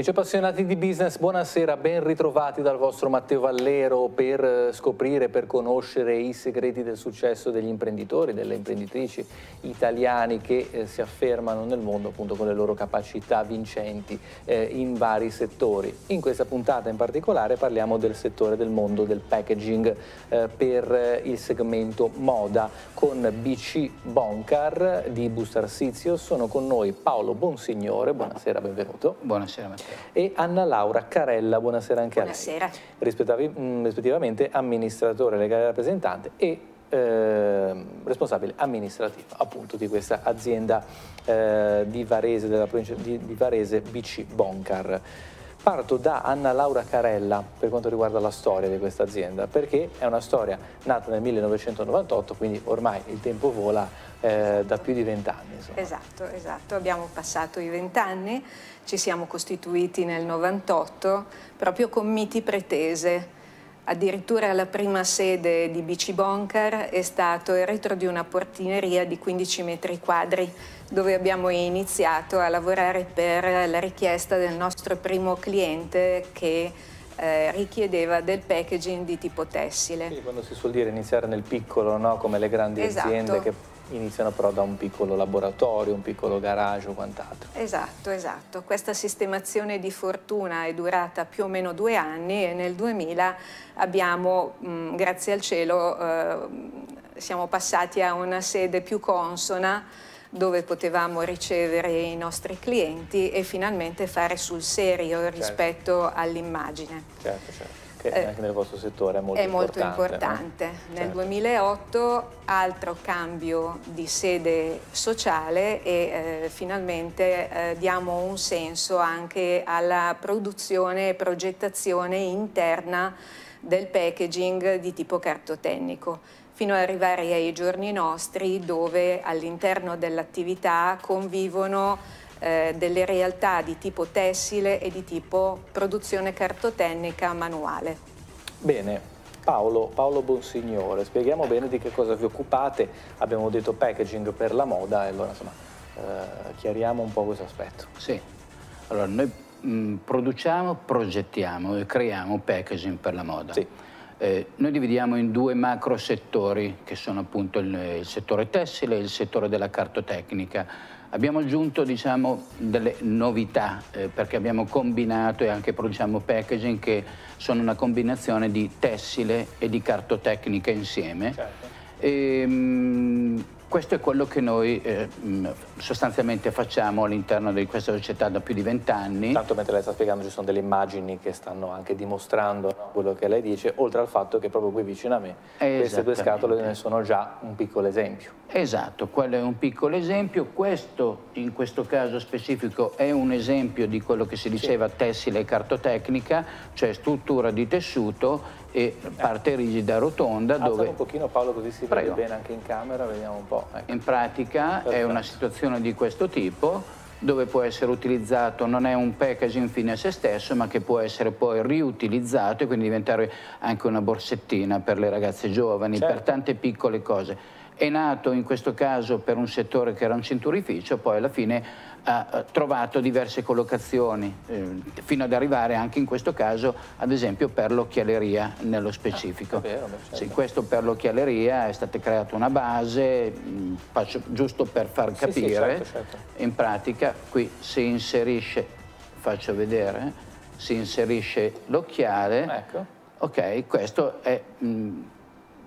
Amici appassionati di business, buonasera, ben ritrovati dal vostro Matteo Vallero per eh, scoprire, per conoscere i segreti del successo degli imprenditori, delle imprenditrici italiani che eh, si affermano nel mondo appunto con le loro capacità vincenti eh, in vari settori. In questa puntata in particolare parliamo del settore del mondo del packaging eh, per eh, il segmento moda con BC Boncar di Bustarsizio. Sono con noi Paolo Bonsignore, buonasera, benvenuto. Buonasera Matteo e Anna Laura Carella, buonasera anche buonasera. a lei. Mm, rispettivamente amministratore legale rappresentante e eh, responsabile amministrativo appunto di questa azienda eh, di Varese, della provincia di, di Varese, BC Boncar. Parto da Anna Laura Carella per quanto riguarda la storia di questa azienda, perché è una storia nata nel 1998, quindi ormai il tempo vola eh, da più di vent'anni. Esatto, esatto, abbiamo passato i vent'anni, ci siamo costituiti nel 98 proprio con miti pretese. Addirittura la prima sede di Bici Boncar è stato il retro di una portineria di 15 metri quadri dove abbiamo iniziato a lavorare per la richiesta del nostro primo cliente che eh, richiedeva del packaging di tipo tessile. Quindi quando si suol dire iniziare nel piccolo, no? come le grandi esatto. aziende che iniziano però da un piccolo laboratorio, un piccolo garage o quant'altro. Esatto, esatto. Questa sistemazione di fortuna è durata più o meno due anni e nel 2000 abbiamo, mh, grazie al cielo, eh, siamo passati a una sede più consona dove potevamo ricevere i nostri clienti e finalmente fare sul serio certo. rispetto all'immagine. Certo, certo che eh, anche nel vostro settore è molto è importante. Molto importante. No? Nel certo. 2008 altro cambio di sede sociale e eh, finalmente eh, diamo un senso anche alla produzione e progettazione interna del packaging di tipo cartotecnico fino ad arrivare ai giorni nostri dove all'interno dell'attività convivono eh, delle realtà di tipo tessile e di tipo produzione cartotecnica manuale. Bene, Paolo, Paolo Bonsignore, spieghiamo bene di che cosa vi occupate, abbiamo detto packaging per la moda e allora insomma eh, chiariamo un po' questo aspetto. Sì, allora noi mh, mm, produciamo, progettiamo e creiamo packaging per la moda. Sì. Eh, noi dividiamo in due macro settori che sono appunto il, il settore tessile e il settore della cartotecnica. Abbiamo aggiunto diciamo, delle novità eh, perché abbiamo combinato e anche produciamo packaging che sono una combinazione di tessile e di cartotecnica insieme. Certo. E, ehm, mh, questo è quello che noi eh, sostanzialmente facciamo all'interno di questa società da più di vent'anni. Tanto mentre lei sta spiegando ci sono delle immagini che stanno anche dimostrando no, quello che lei dice, oltre al fatto che proprio qui vicino a me queste due scatole ne sono già un piccolo esempio. Esatto, quello è un piccolo esempio. Questo, in questo caso specifico, è un esempio di quello che si diceva sì. tessile e cartotecnica, cioè struttura di tessuto e parte rigida rotonda Alza dove... un pochino Paolo così si Prego. vede bene anche in camera, vediamo un po'. Ecco. In pratica Perfetto. è una situazione di questo tipo dove può essere utilizzato, non è un packaging fine a se stesso, ma che può essere poi riutilizzato e quindi diventare anche una borsettina per le ragazze giovani, certo. per tante piccole cose. È nato in questo caso per un settore che era un cinturificio, poi alla fine ha trovato diverse collocazioni, eh, fino ad arrivare anche in questo caso, ad esempio, per l'occhialeria nello specifico. Ah, vero, certo. sì, questo per l'occhialeria è stata creata una base, mh, mm, faccio, giusto per far capire, sì, sì, certo, certo. in pratica qui si inserisce, faccio vedere, si inserisce l'occhiale, ecco. ok, questo è... Mh, mm,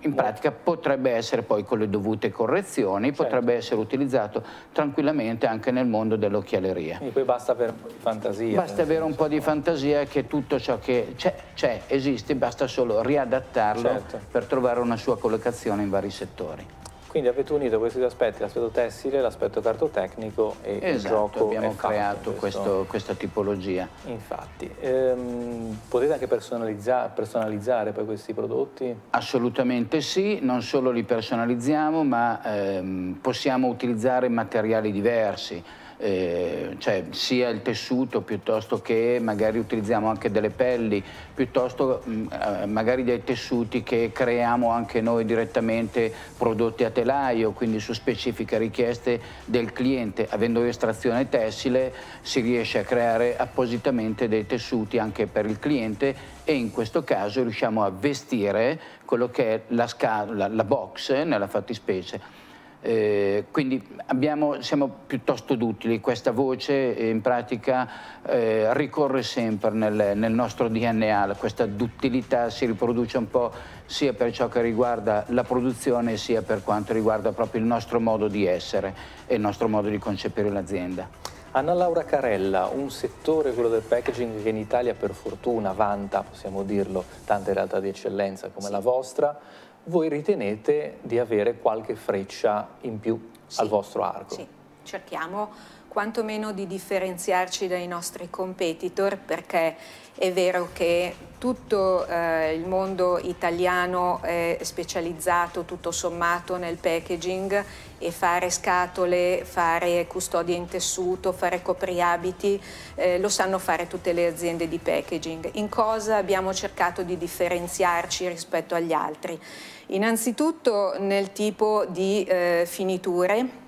in pratica potrebbe essere poi con le dovute correzioni, certo. potrebbe essere utilizzato tranquillamente anche nel mondo dell'occhialeria. Quindi poi basta avere un po' di fantasia. Basta avere un po' di fantasia che tutto ciò che c'è, esiste, basta solo riadattarlo certo. per trovare una sua collocazione in vari settori. Quindi avete unito questi due aspetti, l'aspetto tessile, l'aspetto cartotecnico e esatto, il gioco abbiamo creato questo, questa tipologia. Infatti, ehm, potete anche personalizza personalizzare poi questi prodotti? Assolutamente sì, non solo li personalizziamo ma ehm, possiamo utilizzare materiali diversi. Eh, cioè sia il tessuto piuttosto che magari utilizziamo anche delle pelli, piuttosto mh, mm, eh, magari dei tessuti che creiamo anche noi direttamente prodotti a telaio, quindi su specifiche richieste del cliente. Avendo estrazione tessile si riesce a creare appositamente dei tessuti anche per il cliente e in questo caso riusciamo a vestire quello che è la, la, la box nella fattispecie eh, quindi abbiamo, siamo piuttosto duttili, questa voce eh, in pratica eh, ricorre sempre nel, nel, nostro DNA, questa duttilità si riproduce un po' sia per ciò che riguarda la produzione sia per quanto riguarda proprio il nostro modo di essere e il nostro modo di concepire l'azienda. Anna Laura Carella, un settore, quello del packaging, che in Italia per fortuna vanta, possiamo dirlo, tante realtà di eccellenza come sì. la vostra, voi ritenete di avere qualche freccia in più sì, al vostro arco. Sì, cerchiamo quantomeno di differenziarci dai nostri competitor perché è vero che tutto eh, il mondo italiano è specializzato tutto sommato nel packaging e fare scatole, fare custodia in tessuto, fare copriabiti, eh, lo sanno fare tutte le aziende di packaging. In cosa abbiamo cercato di differenziarci rispetto agli altri? Innanzitutto nel tipo di eh, finiture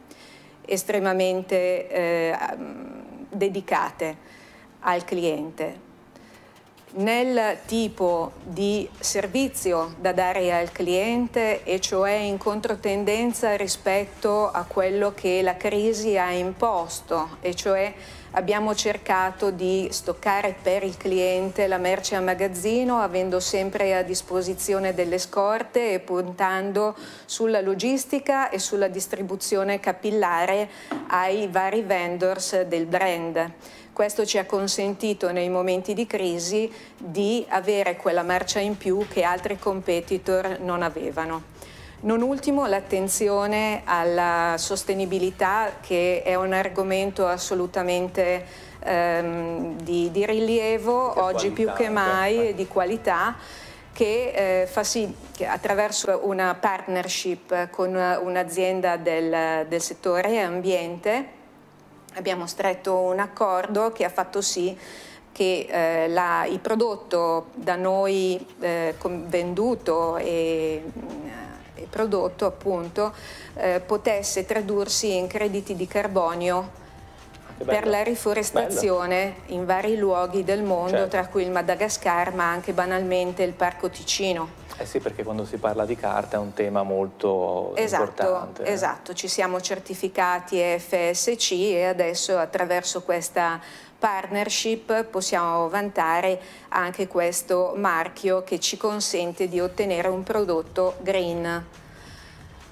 estremamente eh, dedicate al cliente, nel tipo di servizio da dare al cliente e cioè in controtendenza rispetto a quello che la crisi ha imposto e cioè abbiamo cercato di stoccare per il cliente la merce a magazzino avendo sempre a disposizione delle scorte e puntando sulla logistica e sulla distribuzione capillare ai vari vendors del brand. Questo ci ha consentito nei momenti di crisi di avere quella marcia in più che altri competitor non avevano. Non ultimo l'attenzione alla sostenibilità che è un argomento assolutamente ehm, di, di, rilievo, che oggi qualità, più che mai, di qualità che eh, fa sì che attraverso una partnership con un'azienda del, del settore ambiente abbiamo stretto un accordo che ha fatto sì che eh, la, il prodotto da noi eh, venduto e prodotto appunto eh, potesse tradursi in crediti di carbonio per la riforestazione bello. in vari luoghi del mondo, certo. tra cui il Madagascar, ma anche banalmente il Parco Ticino. Eh sì, perché quando si parla di carta è un tema molto esatto, importante. Esatto, ci siamo certificati FSC e adesso attraverso questa partnership possiamo vantare anche questo marchio che ci consente di ottenere un prodotto green.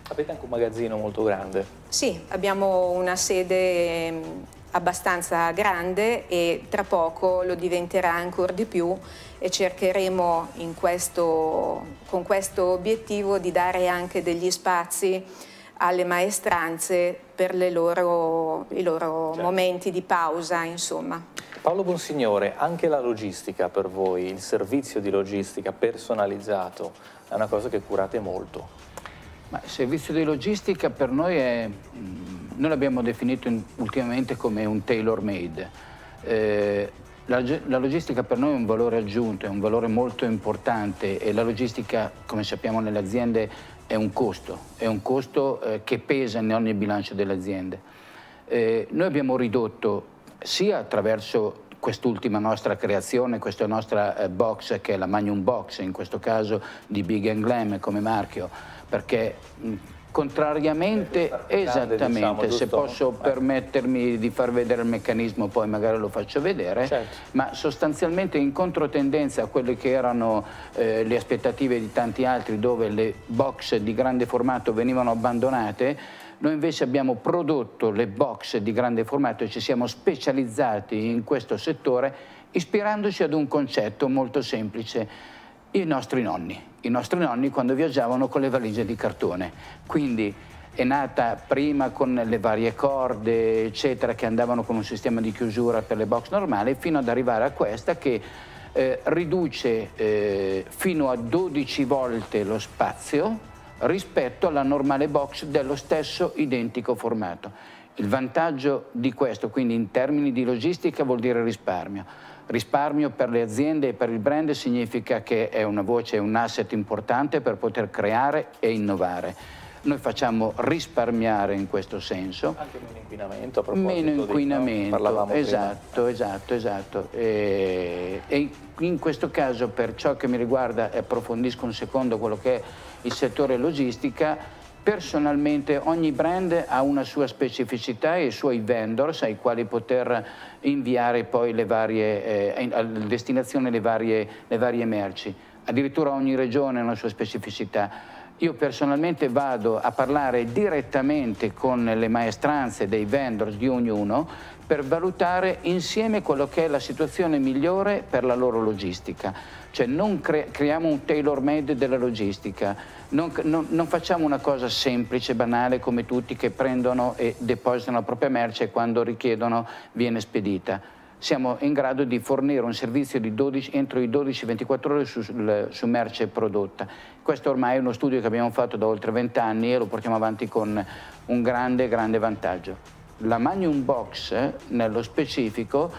Avete anche un magazzino molto grande? Sì, abbiamo una sede mm, abbastanza grande e tra poco lo diventerà ancora di più e cercheremo questo, con questo obiettivo di dare anche degli spazi alle maestranze per loro, i loro certo. momenti di pausa, insomma. Paolo Bonsignore, anche la logistica per voi, il servizio di logistica personalizzato, è una cosa che curate molto. Ma il servizio di logistica per noi è, mm, noi l'abbiamo definito in, ultimamente come un tailor made. Eh, la, la, logistica per noi è un valore aggiunto, è un valore molto importante e la logistica, come sappiamo nelle aziende, è un costo, è un costo eh, che pesa in ogni bilancio delle aziende. Eh, noi abbiamo ridotto sia attraverso quest'ultima nostra creazione, questa nostra eh, box che è la Magnum Box, in questo caso di Big Glam come marchio, perché contrariamente, esattamente, diciamo, se posso eh. permettermi di far vedere il meccanismo poi magari lo faccio vedere, certo. ma sostanzialmente in controtendenza a quelle che erano eh, le aspettative di tanti altri dove le box di grande formato venivano abbandonate, noi invece abbiamo prodotto le box di grande formato e ci siamo specializzati in questo settore ispirandoci ad un concetto molto semplice i nostri nonni, i nostri nonni quando viaggiavano con le valigie di cartone. Quindi è nata prima con le varie corde, eccetera, che andavano con un sistema di chiusura per le box normali, fino ad arrivare a questa che eh, riduce eh, fino a 12 volte lo spazio rispetto alla normale box dello stesso identico formato. Il vantaggio di questo, quindi in termini di logistica, vuol dire risparmio. Risparmio per le aziende e per il brand significa che è una voce, un asset importante per poter creare e innovare. Noi facciamo risparmiare in questo senso. Anche meno inquinamento a proposito Meno inquinamento, di, esatto, esatto, esatto. E, e, in questo caso per ciò che mi riguarda, approfondisco un secondo quello che è il settore logistica, Personalmente ogni brand ha una sua specificità e i suoi vendors ai quali poter inviare poi le varie, eh, a le varie, le varie merci. Addirittura ogni regione ha una sua specificità. Io personalmente vado a parlare direttamente con le maestranze dei vendors di ognuno per valutare insieme quello che è la situazione migliore per la loro logistica. Cioè non cre creiamo un tailor made della logistica, non, non, non, facciamo una cosa semplice, banale come tutti che prendono e depositano la propria merce e quando richiedono viene spedita. Siamo in grado di fornire un servizio 12, entro i 12-24 ore su, su merce prodotta. Questo ormai è uno studio che abbiamo fatto da oltre 20 anni e lo portiamo avanti con un grande, grande vantaggio. La Magnum Box, nello specifico,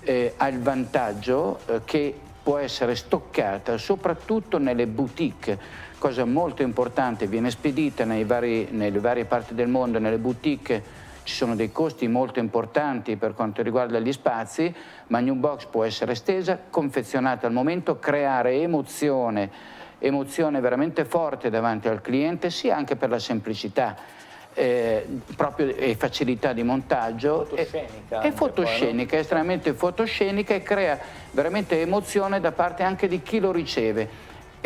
eh, ha il vantaggio eh, che può essere stoccata soprattutto nelle boutique, cosa molto importante, viene spedita vari, nelle varie parti del mondo, nelle boutique ci sono dei costi molto importanti per quanto riguarda gli spazi, ma New Box può essere estesa, confezionata al momento, creare emozione, emozione veramente forte davanti al cliente, sia anche per la semplicità eh, proprio e facilità di montaggio. Fotoscenica. È, è fotoscenica, poi, no? estremamente fotoscenica e crea veramente emozione da parte anche di chi lo riceve.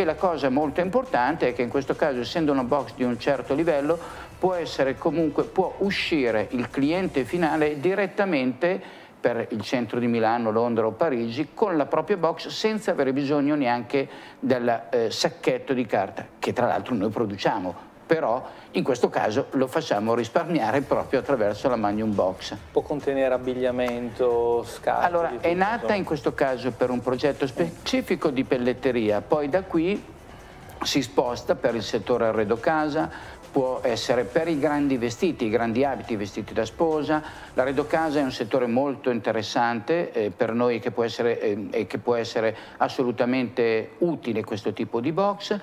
E la cosa molto importante è che in questo caso, essendo una box di un certo livello, può essere comunque, può uscire il cliente finale direttamente per il centro di Milano, Londra o Parigi con la propria box senza avere bisogno neanche del eh, sacchetto di carta, che tra l'altro noi produciamo però in questo caso lo facciamo risparmiare proprio attraverso la Magnum Box. Può contenere abbigliamento, scarpe? Allora, è nata in questo caso per un progetto specifico di pelletteria, poi da qui si sposta per il settore arredo casa, può essere per i grandi vestiti, i grandi abiti, i vestiti da sposa. L'arredo casa è un settore molto interessante eh, per noi che può essere, eh, e che può essere assolutamente utile questo tipo di box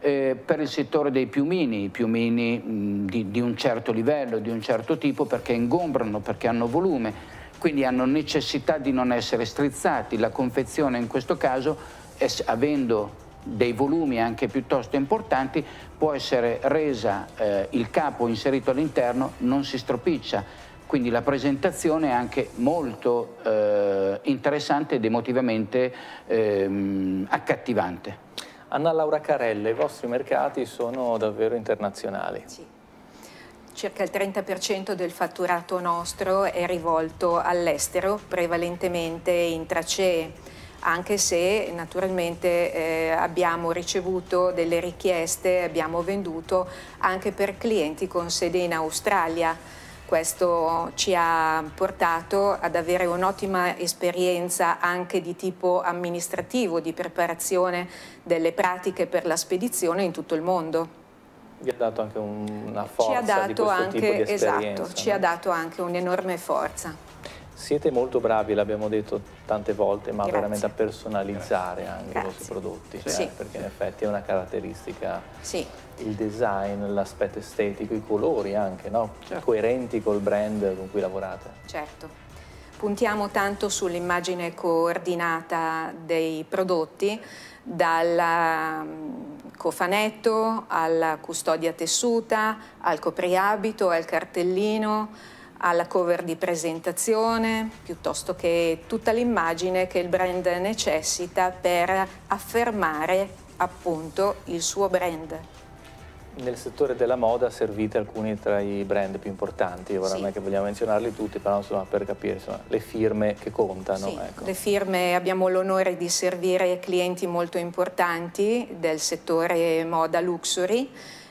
eh, per il settore dei piumini, i piumini mh, di, di un certo livello, di un certo tipo, perché ingombrano, perché hanno volume, quindi hanno necessità di non essere strizzati. La confezione in questo caso, es, avendo dei volumi anche piuttosto importanti, può essere resa eh, il capo inserito all'interno, non si stropiccia, quindi la presentazione è anche molto eh, interessante ed emotivamente eh, accattivante. Anna Laura Carella, i vostri mercati sono davvero internazionali. Sì. Circa il 30% del fatturato nostro è rivolto all'estero, prevalentemente in tracee, anche se naturalmente eh, abbiamo ricevuto delle richieste, abbiamo venduto anche per clienti con sede in Australia questo ci ha portato ad avere un'ottima esperienza anche di tipo amministrativo, di preparazione delle pratiche per la spedizione in tutto il mondo. Vi ha dato anche una forza ci ha dato anche, Esatto, no? ci ha dato anche un'enorme forza. Siete molto bravi, l'abbiamo detto tante volte, ma Grazie. veramente a personalizzare anche Grazie. i vostri prodotti, sì. eh, perché in effetti è una caratteristica sì il design, l'aspetto estetico, i colori anche, no? certo. coerenti col brand con cui lavorate. Certo. Puntiamo tanto sull'immagine coordinata dei prodotti, dal mm, cofanetto alla custodia tessuta, al copriabito, al cartellino, alla cover di presentazione, piuttosto che tutta l'immagine che il brand necessita per affermare appunto il suo brand. Nel settore della moda servite alcuni tra i brand più importanti, ora sì. non è che vogliamo menzionarli tutti, però insomma, per capire insomma, le firme che contano. Sì, ecco. le firme abbiamo l'onore di servire clienti molto importanti del settore moda luxury,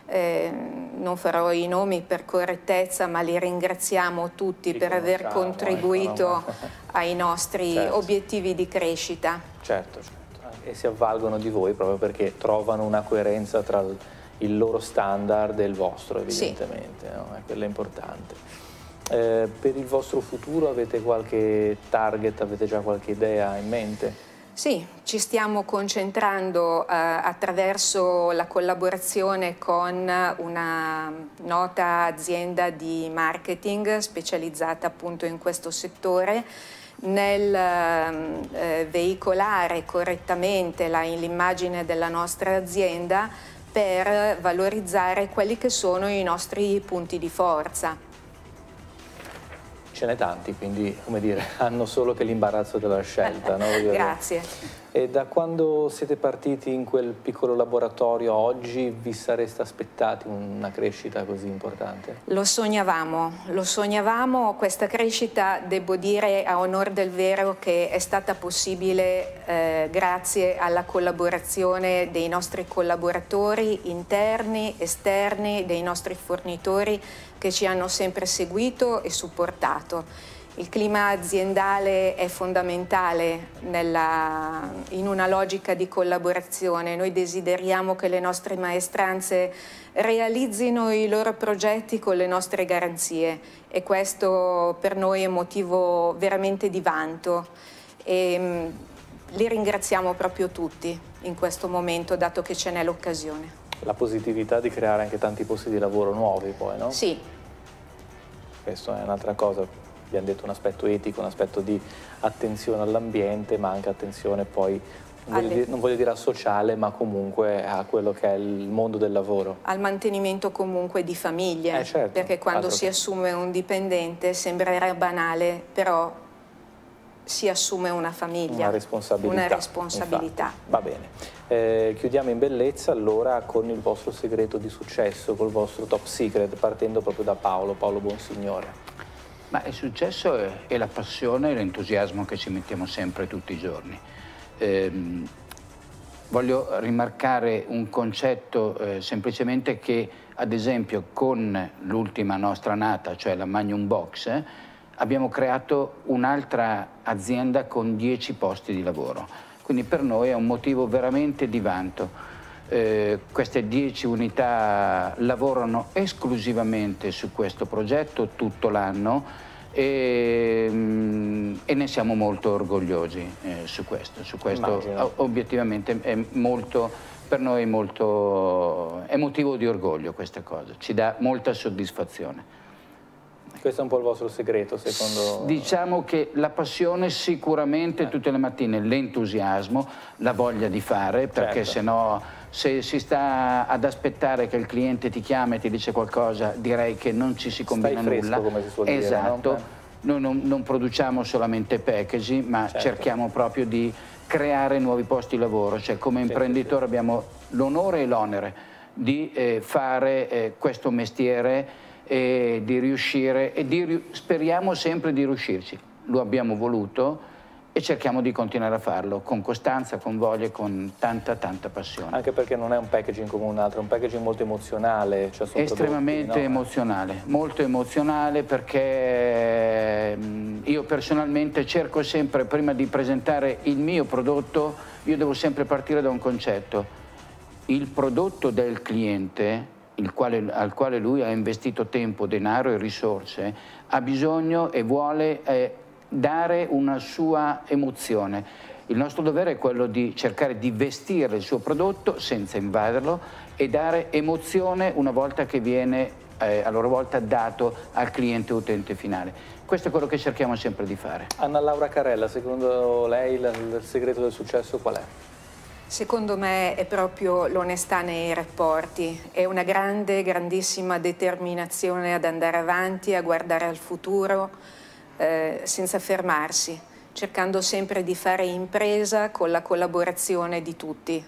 eh, non farò i nomi per correttezza, ma li ringraziamo tutti per aver contribuito ai nostri certo. obiettivi di crescita. Certo, certo, e si avvalgono di voi proprio perché trovano una coerenza tra il loro standard e il vostro evidentemente, sì. no? è quello importante. Eh, per il vostro futuro avete qualche target, avete già qualche idea in mente? Sì, ci stiamo concentrando eh, attraverso la collaborazione con una nota azienda di marketing specializzata appunto in questo settore. Nel eh, veicolare correttamente l'immagine della nostra azienda per valorizzare quelli che sono i nostri punti di forza ce n'è tanti, quindi come dire, hanno solo che l'imbarazzo della scelta. no? Grazie. E da quando siete partiti in quel piccolo laboratorio oggi vi sareste aspettati una crescita così importante? Lo sognavamo, lo sognavamo, questa crescita devo dire a onore del vero che è stata possibile eh, grazie alla collaborazione dei nostri collaboratori interni, esterni, dei nostri fornitori che ci hanno sempre seguito e supportato. Il clima aziendale è fondamentale nella, in una logica di collaborazione. Noi desideriamo che le nostre maestranze realizzino i loro progetti con le nostre garanzie e questo per noi è motivo veramente di vanto. E, mm, li ringraziamo proprio tutti in questo momento, dato che ce n'è l'occasione. La positività di creare anche tanti posti di lavoro nuovi poi, no? Sì. Questo è un'altra cosa abbiamo detto un aspetto etico, un aspetto di attenzione all'ambiente, ma anche attenzione poi non voglio, dire, non voglio, dire, al sociale, ma comunque a quello che è il mondo del lavoro. Al mantenimento comunque di famiglie, eh certo, perché quando si che... assume un dipendente sembrerà banale, però si assume una famiglia. Una responsabilità. Una responsabilità. Va bene. Eh, chiudiamo in bellezza allora con il vostro segreto di successo, col vostro top secret, partendo proprio da Paolo, Paolo Bonsignore. Ma il successo è, è la passione e l'entusiasmo che ci mettiamo sempre tutti i giorni. Eh, voglio rimarcare un concetto eh, semplicemente che ad esempio con l'ultima nostra nata, cioè la Magnum Box, eh, abbiamo creato un'altra azienda con 10 posti di lavoro. Quindi per noi è un motivo veramente di vanto. Eh, queste 10 unità lavorano esclusivamente su questo progetto tutto l'anno e, mm, e, ne siamo molto orgogliosi eh, su questo. Su questo obiettivamente è molto, per noi molto, è motivo di orgoglio questa cosa, ci dà molta soddisfazione. Questo è un po' il vostro segreto, secondo... Diciamo che la passione sicuramente eh. tutte le mattine, l'entusiasmo, la voglia di fare, perché certo. se no se si sta ad aspettare che il cliente ti chiama e ti dice qualcosa, direi che non ci si combina Stai fresco, nulla. Come si suol esatto. Dire, no? Noi non, non, produciamo solamente packaging, ma certo. cerchiamo proprio di creare nuovi posti di lavoro, cioè come imprenditore abbiamo l'onore e l'onere di eh, fare eh, questo mestiere e di riuscire e di, speriamo sempre di riuscirci. Lo abbiamo voluto e cerchiamo di continuare a farlo con costanza, con voglia e con tanta tanta passione. Anche perché non è un packaging come un altro, è un packaging molto emozionale. Cioè Estremamente prodotti, no? emozionale, molto emozionale perché io personalmente cerco sempre, prima di presentare il mio prodotto, io devo sempre partire da un concetto. Il prodotto del cliente quale, al quale lui ha investito tempo, denaro e risorse, ha bisogno e vuole eh, dare una sua emozione. Il nostro dovere è quello di cercare di vestire il suo prodotto senza invaderlo e dare emozione una volta che viene eh, a loro volta dato al cliente utente finale. Questo è quello che cerchiamo sempre di fare. Anna Laura Carella, secondo lei il segreto del successo qual è? Secondo me è proprio l'onestà nei rapporti, è una grande, grandissima determinazione ad andare avanti, a guardare al futuro eh, senza fermarsi, cercando sempre di fare impresa con la collaborazione di tutti.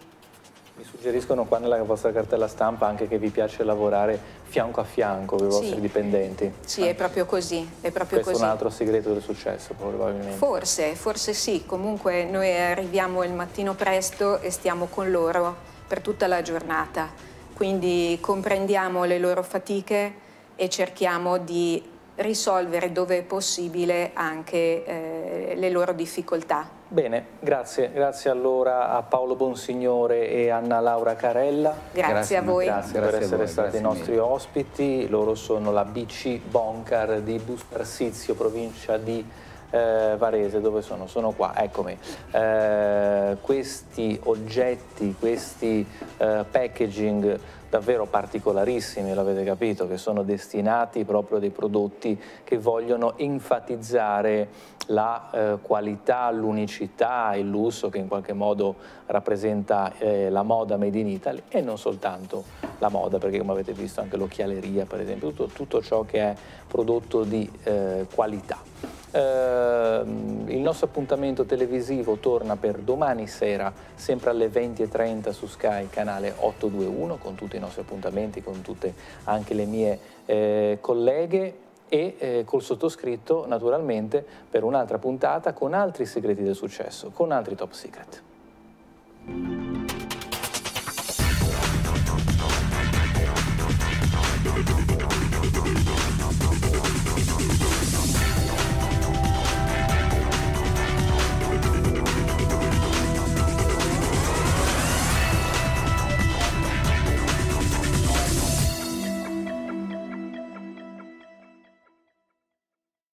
Mi suggeriscono qua nella vostra cartella stampa anche che vi piace lavorare fianco a fianco con i vostri sì. dipendenti. Sì, è proprio così. È proprio Questo così. è un altro segreto del successo probabilmente. Forse, forse sì. Comunque noi arriviamo il mattino presto e stiamo con loro per tutta la giornata. Quindi comprendiamo le loro fatiche e cerchiamo di risolvere dove è possibile anche eh, le loro difficoltà. Bene, grazie. Grazie allora a Paolo Bonsignore e Anna Laura Carella. Grazie, grazie a voi. Grazie, grazie per essere voi, stati i nostri mille. ospiti. Loro sono la BC Boncar di Bustarsizio, provincia di eh, Varese, dove sono? Sono qua, eccomi. Eh, questi oggetti, questi eh, packaging davvero particolarissimi, l'avete capito, che sono destinati proprio a dei prodotti che vogliono enfatizzare la eh, qualità, l'unicità, il lusso che in qualche modo rappresenta eh, la moda made in Italy e non soltanto la moda, perché come avete visto anche l'occhialeria per esempio, tutto, tutto, ciò che è prodotto di eh, qualità. Eh, il nostro appuntamento televisivo torna per domani sera, sempre alle 20.30 su Sky, canale 821, con tutti i nostri appuntamenti, con tutte anche le mie eh, colleghe e eh, col sottoscritto naturalmente per un'altra puntata con altri segreti del successo, con altri top secret.